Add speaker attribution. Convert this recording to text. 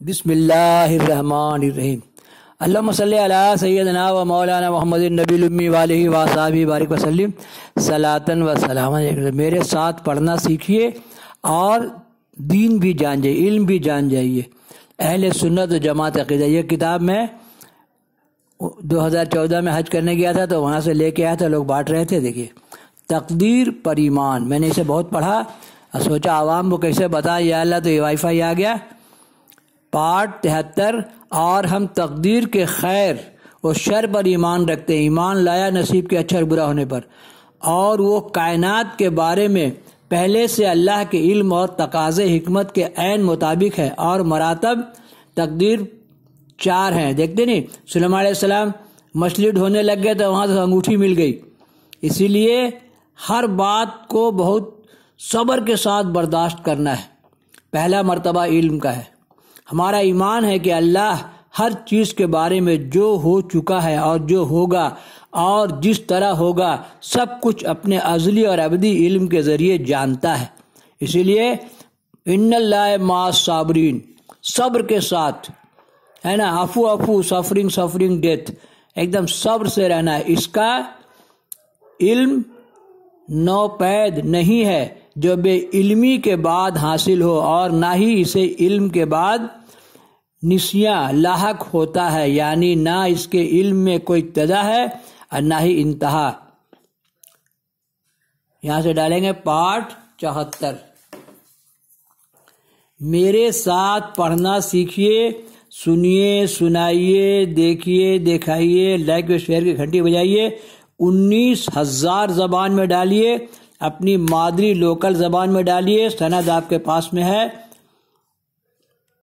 Speaker 1: بسم اللہ الرحمن الرحیم۔ اللہ صلی علی سیدنا و مولانا محمد النبی الامی والہ و صحابی بارک وسلم۔ صلاطن و سلام میرے ساتھ پڑھنا سیکھیے اور دین بھی جان جائیے، علم بھی جان جائیے۔ اہل سنت و جماعت عقیدہ، یہ کتاب میں دو ہزار چودہ میں حج کرنے گیا تھا تو وہاں سے لے کے آیا تھا، لوگ بانٹ رہے تھے، دیکھیے۔ تقدیر پر ایمان، میں نے اسے بہت پڑھا اور سوچا عوام کو کیسے بتا یا اللہ تو یہ وائی فائی آ گیا۔ پارٹ تہتر، اور ہم تقدیر کے خیر و شر پر ایمان رکھتے ہیں۔ ایمان لایا نصیب کے اچھا برا ہونے پر۔ اور وہ کائنات کے بارے میں پہلے سے اللہ کے علم اور تقاض حکمت کے عین مطابق ہے۔ اور مراتب تقدیر چار ہیں۔ دیکھتے نہیں؟ سلم علیہ السلام مچھلی ڈھونے لگ گئے تو وہاں سے انگوٹھی مل گئی۔ اسی لیے ہر بات کو بہت صبر کے ساتھ برداشت کرنا ہے۔ پہلا مرتبہ علم کا ہے۔ ہمارا ایمان ہے کہ اللہ ہر چیز کے بارے میں جو ہو چکا ہے اور جو ہوگا اور جس طرح ہوگا سب کچھ اپنے ازلی اور ابدی علم کے ذریعے جانتا ہے۔ اسی لیے ان اللہ ما صابرین، صبر کے ساتھ، ہے نا؟ افو افو سفرنگ سفرنگ ڈیتھ ایک دم صبر سے رہنا۔ ہے اس کا علم نوپید نہیں ہے۔ جو بے علمی کے بعد حاصل ہو اور نہ ہی اسے علم کے بعد نسیاں لاحق ہوتا ہے یعنی نہ اس کے علم میں کوئی ابتدا ہے اور نہ ہی انتہا۔ یہاں سے ڈالیں گے پارٹ چوہتر۔ میرے ساتھ پڑھنا سیکھیے، سنیے، سنائیے، دیکھیے دیکھائیے لائک و شیئر کی گھنٹی بجائیے، انیس ہزار زبان میں ڈالیے۔ اپنی مادری لوکل زبان میں ڈالیے سند آپ کے پاس میں ہے۔